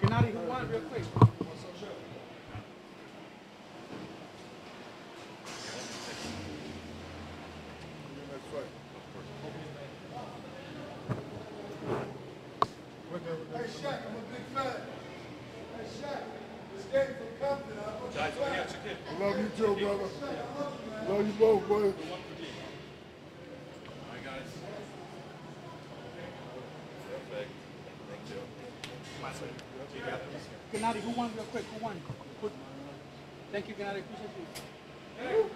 Gennady, who won real quick? Hey Shaq, I'm a big fan. Hey Shaq, this game from Compton. I'm a big fan. I love you too, brother. Love you both, Gennady, who won real quick? Who won? Thank you, Gennady. Appreciate you.